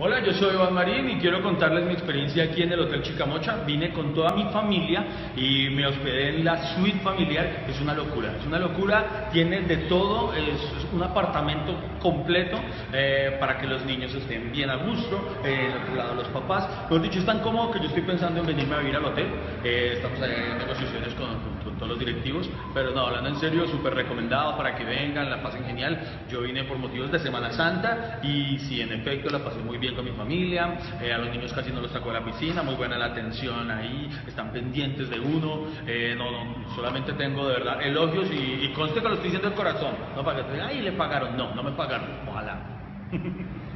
Hola, yo soy Iván Marín y quiero contarles mi experiencia aquí en el Hotel Chicamocha. Vine con toda mi familia y me hospedé en la suite familiar. Es una locura, es una locura. Tiene de todo, es un apartamento completo eh, para que los niños estén bien a gusto. Eh, en otro lado los papás. Por dicho, es tan cómodo que yo estoy pensando en venirme a vivir al hotel. Eh, estamos en negociaciones con todos los directivos. Pero no, hablando en serio, súper recomendado para que vengan, la pasen genial. Yo vine por motivos de Semana Santa y sí, en efecto, la pasé muy bien con mi familia. Eh, a los niños casi no los sacó de la piscina, muy buena la atención ahí, están pendientes de uno. Eh, no, no, solamente tengo de verdad elogios y, conste que lo estoy diciendo de corazón. No para que te digan, ay, le pagaron. No, no me pagaron. Ojalá.